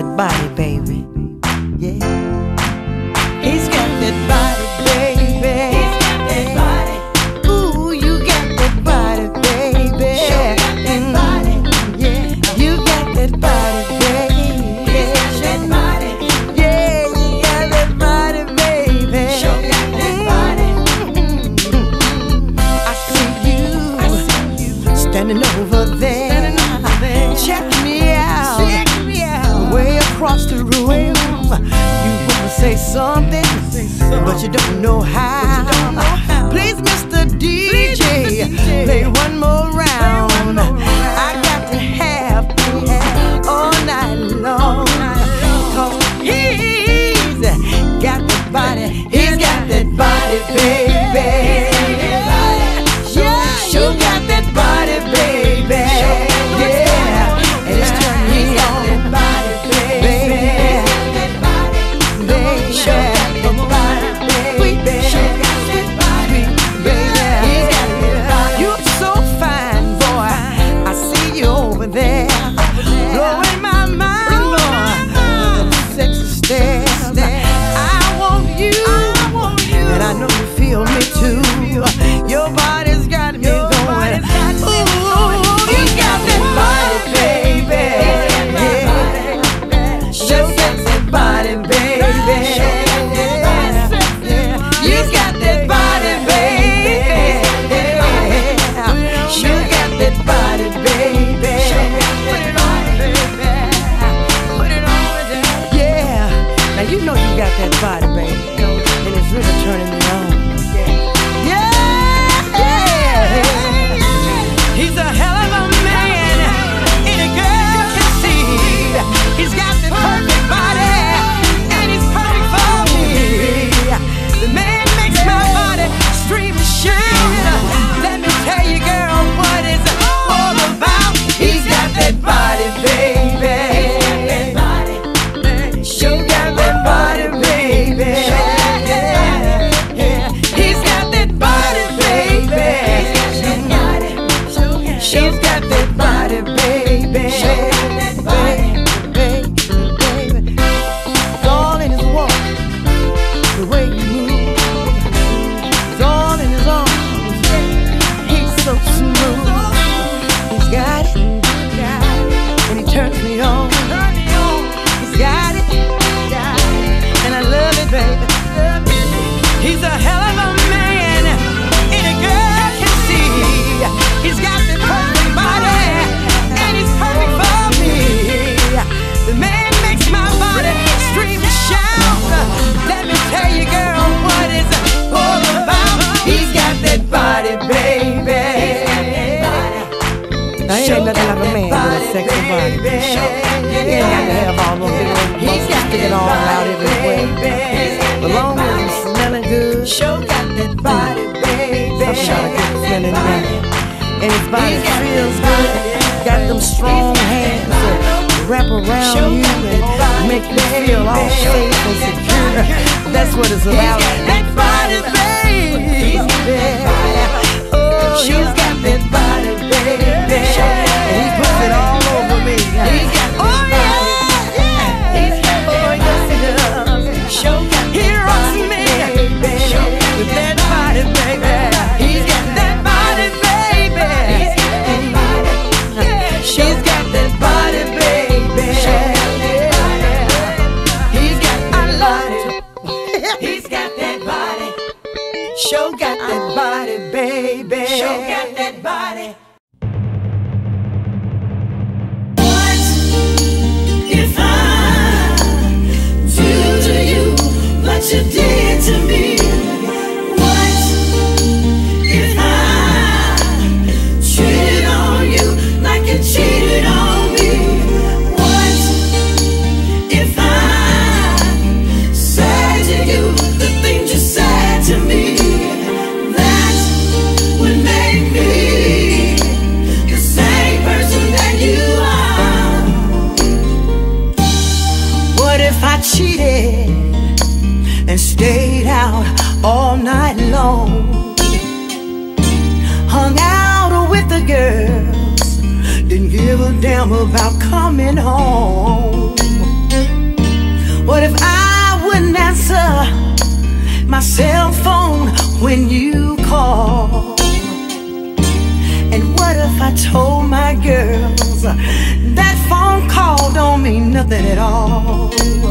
that body, baby. Yeah. He's got that body. but you don't know how. Please, Mr. DJ, play one more round. try to get feeling that. And his body feels good. Got them strong hands that wrap around you and make you feel all safe and secure. That's what it's about. That body, baby. Oh, he's got that body, baby. And he puts it all over me. nothing at all.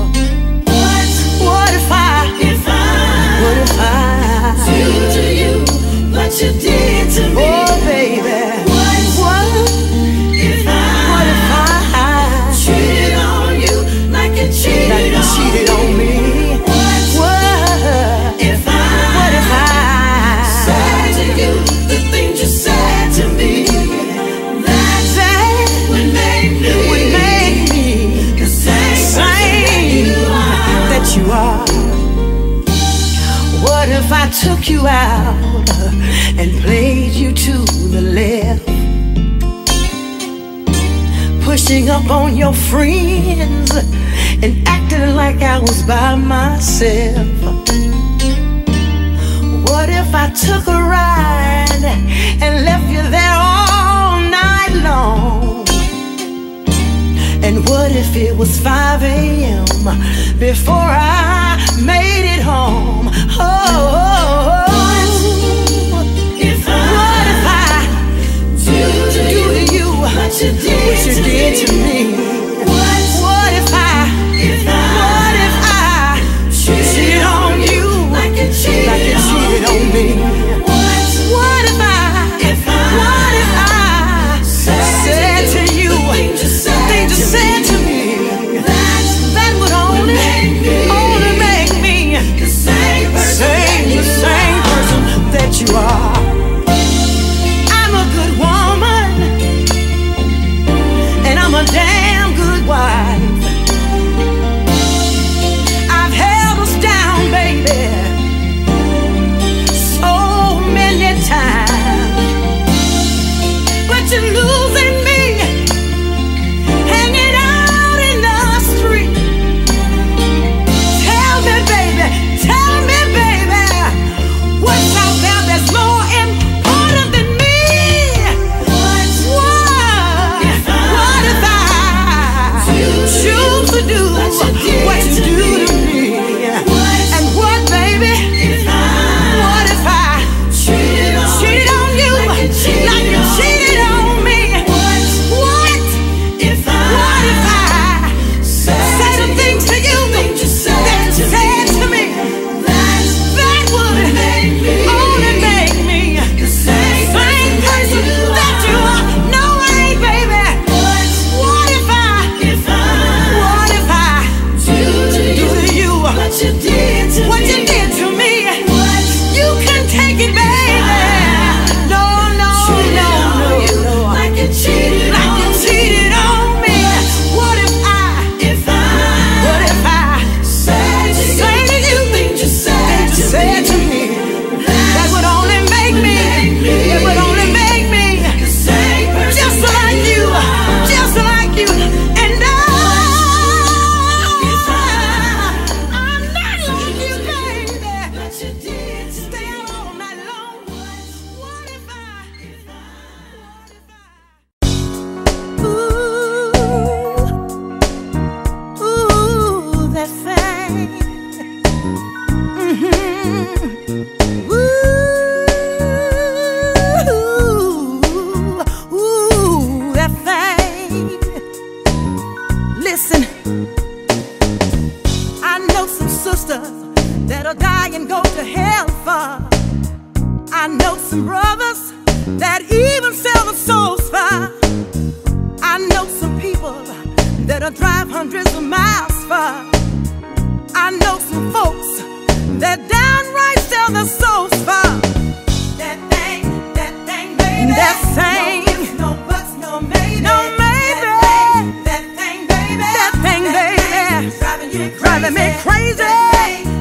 took you out uh, and played you to the left. Pushing up on your friends and acting like I was by myself. What if I took a ride and left you there all night long? And what if it was 5 a.m. before I made it home? Oh, what if I do, to you what you did to me? that'll drive hundreds of miles far. I know some folks that downright sell their souls far. That thing, that thing, baby. That thing. No ifs, no buts, no maybe. No maybe. That thing, that thing, baby. That thing, baby. Thing, driving you crazy. Driving me crazy.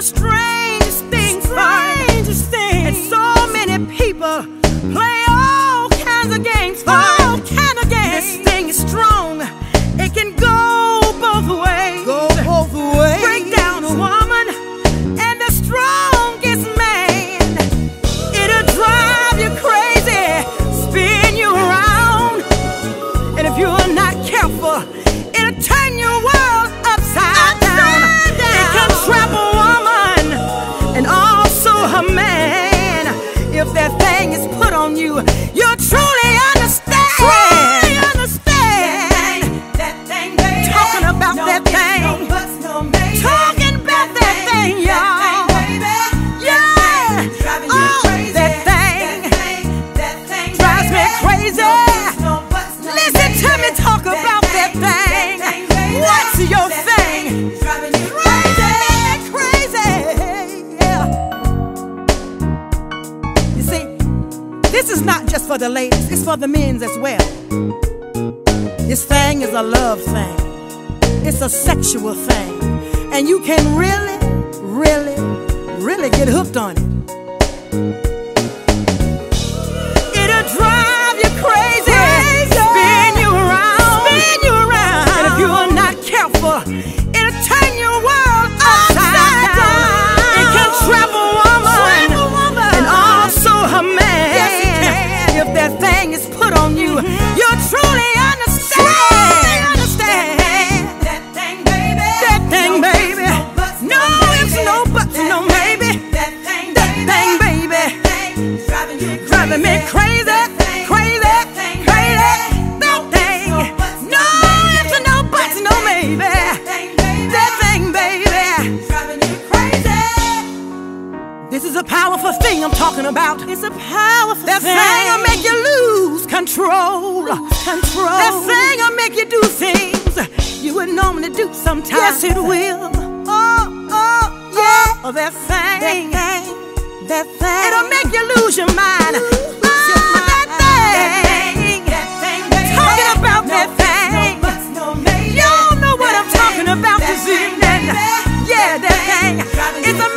strength. for the men's as well. This thing is a love thing, it's a sexual thing, and you can really, really, really get hooked on it. grow. That thing will make you do things you would normally do sometimes. Yes, it will. Oh, oh, yeah. Oh, that thing. That thing. That thing. It'll make you lose your mind. Lose your ah, mind. That thing. That thing. That thing talking about no, that thing. No buts, no you don't know what that I'm talking about this evening. Yeah, that thing. It's a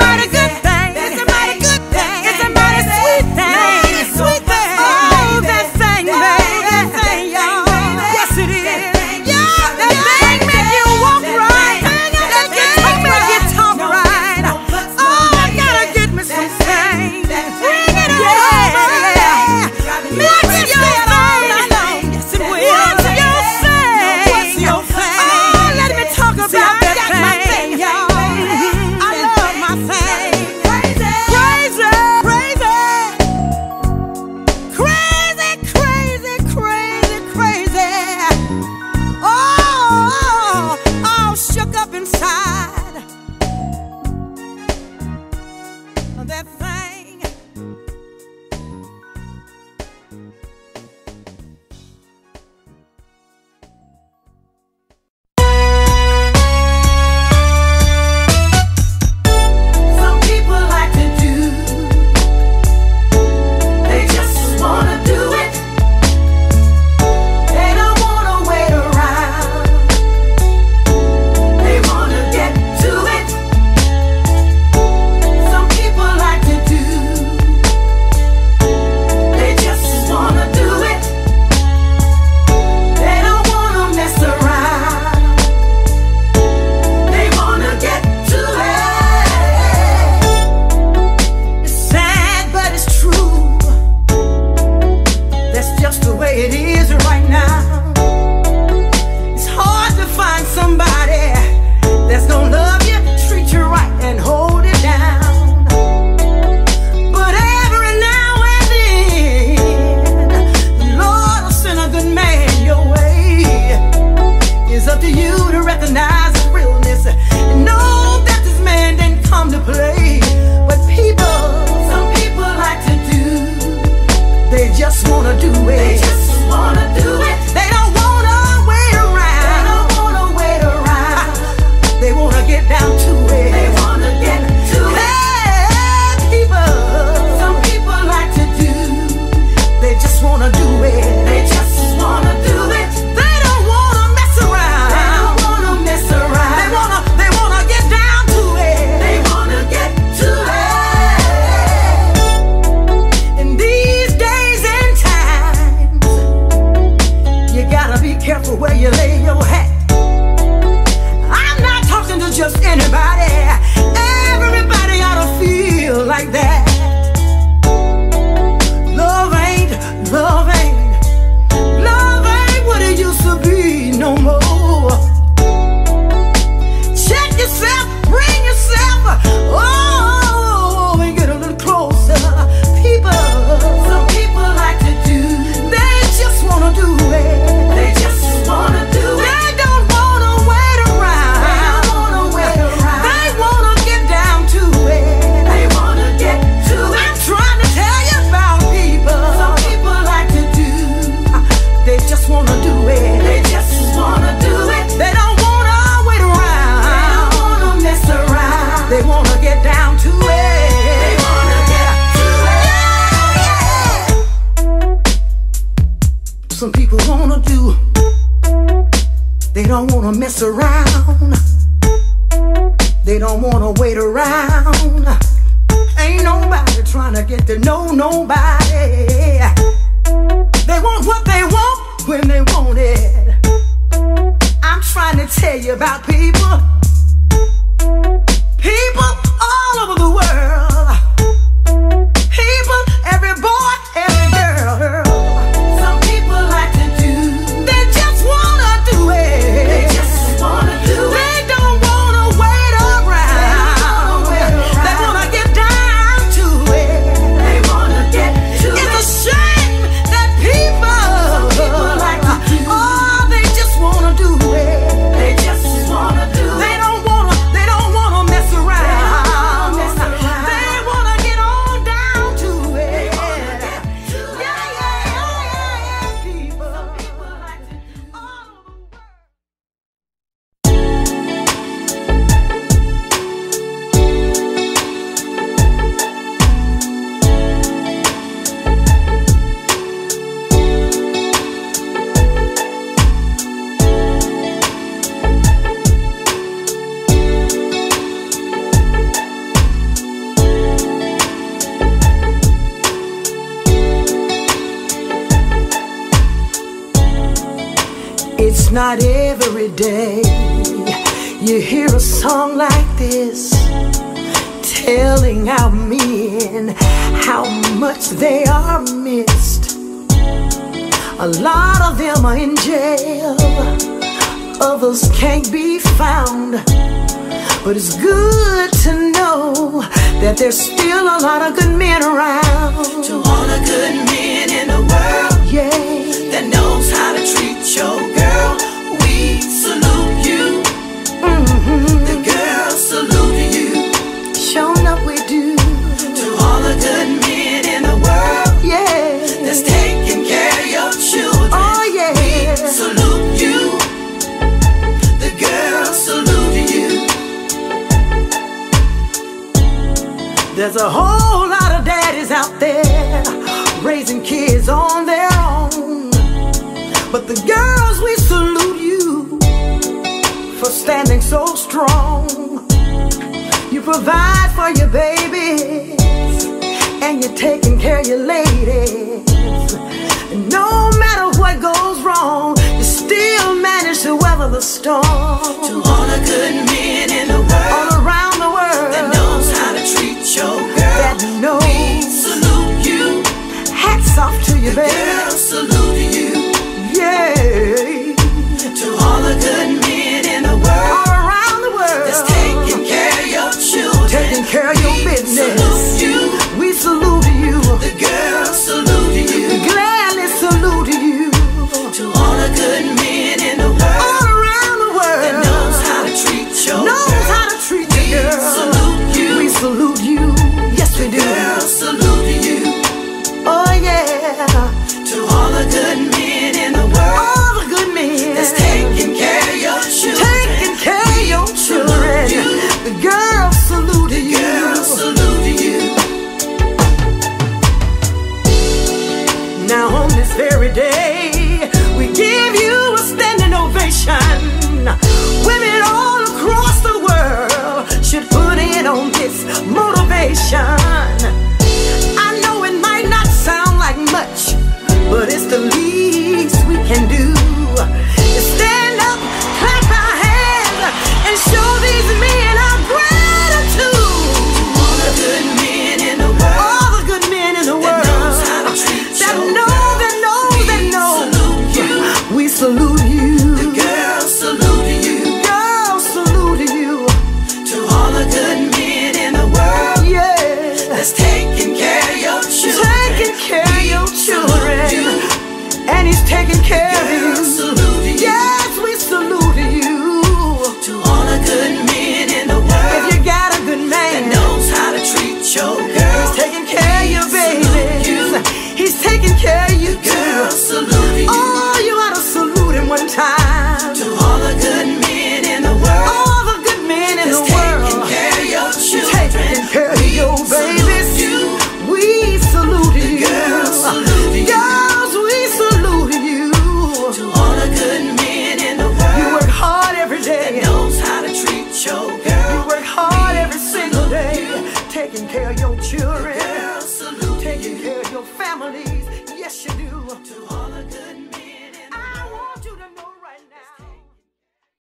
people wanna do. They don't wanna mess around. They don't wanna wait around. Ain't nobody trying to get to know nobody. They want what they want when they want it. I'm trying to tell you about people. People every day you hear a song like this telling our men how much they are missed. A lot of them are in jail, others can't be found. But it's good to know that there's still a lot of good men around. To all the good men in the world Yeah. that knows how to treat your There's a whole lot of daddies out there raising kids on their own. But the girls, we salute you for standing so strong. You provide for your babies and you're taking care of your ladies. And no matter what goes wrong, you still manage to weather the storm. To all the good men in you, baby. Girls salute you. Yeah. To all the good men in the world All around the world. that's taking care of your children, Taking care of your business. Salute you. We salute you. The girls